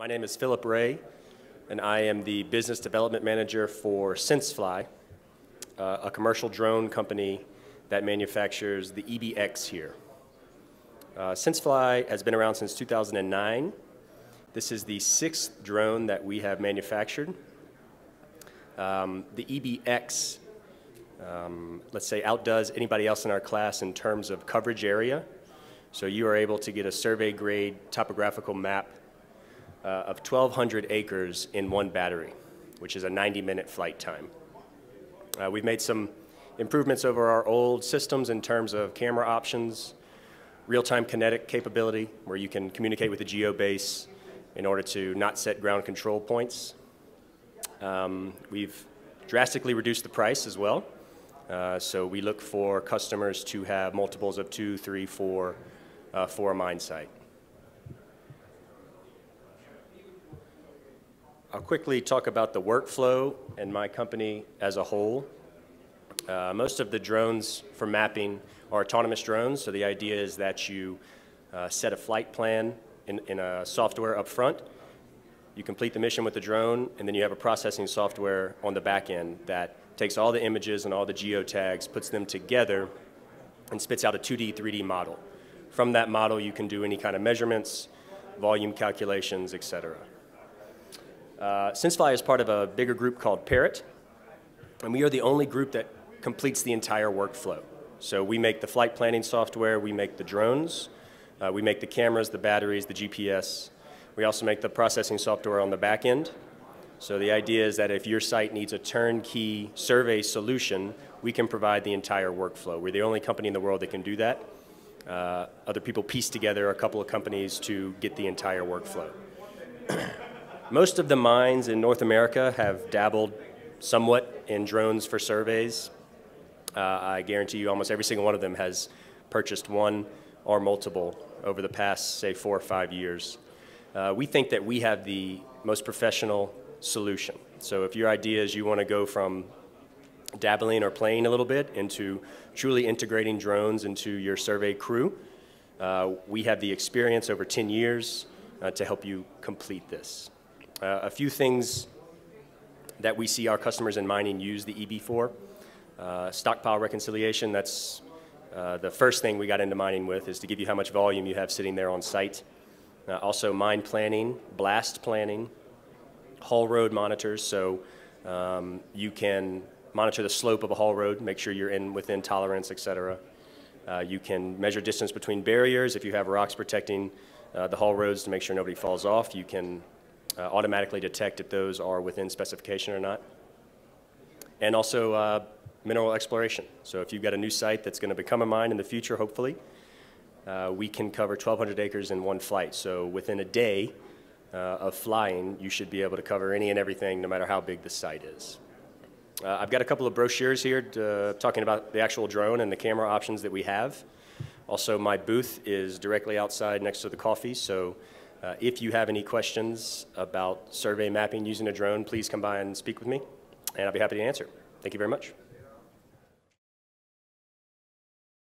My name is Philip Ray, and I am the business development manager for SenseFly, uh, a commercial drone company that manufactures the eBee X here. Uh, SenseFly has been around since 2009. This is the sixth drone that we have manufactured. Um, the eBee X, um, let's say, outdoes anybody else in our class in terms of coverage area. So you are able to get a survey grade topographical map uh, of 1,200 acres in one battery, which is a 90 minute flight time. Uh, we've made some improvements over our old systems in terms of camera options, real-time kinetic capability, where you can communicate with the geobase in order to not set ground control points. Um, we've drastically reduced the price as well. Uh, so we look for customers to have multiples of two, three, four uh, for a mine site. I'll quickly talk about the workflow and my company as a whole. Uh, most of the drones for mapping are autonomous drones, so the idea is that you uh, set a flight plan in, in a software up front. You complete the mission with the drone, and then you have a processing software on the back end that takes all the images and all the geotags, puts them together, and spits out a 2D, 3D model. From that model, you can do any kind of measurements, volume calculations, et cetera. Uh, SenseFly is part of a bigger group called Parrot, and we are the only group that completes the entire workflow. So we make the flight planning software, we make the drones, uh, we make the cameras, the batteries, the GPS. We also make the processing software on the back end. So the idea is that if your site needs a turnkey survey solution, we can provide the entire workflow. We're the only company in the world that can do that. Uh, other people piece together a couple of companies to get the entire workflow. Most of the mines in North America have dabbled somewhat in drones for surveys. Uh, I guarantee you almost every single one of them has purchased one or multiple over the past, say, four or five years. Uh, we think that we have the most professional solution. So if your idea is you want to go from dabbling or playing a little bit into truly integrating drones into your survey crew, uh, we have the experience over 10 years uh, to help you complete this. Uh, a few things that we see our customers in mining use the eBee for. Uh, stockpile reconciliation, that's uh, the first thing we got into mining with is to give you how much volume you have sitting there on site. Uh, also mine planning, blast planning, haul road monitors, so um, you can monitor the slope of a haul road, make sure you're in within tolerance, et cetera. Uh, you can measure distance between barriers if you have rocks protecting uh, the haul roads to make sure nobody falls off. You can uh, automatically detect if those are within specification or not. And also uh, mineral exploration. So if you've got a new site that's going to become a mine in the future, hopefully, uh, we can cover 1,200 acres in one flight. So within a day uh, of flying, you should be able to cover any and everything, no matter how big the site is. Uh, I've got a couple of brochures here to, talking about the actual drone and the camera options that we have. Also, my booth is directly outside next to the coffee, so uh, if you have any questions about survey mapping using a drone, please come by and speak with me, and I'll be happy to answer. Thank you very much.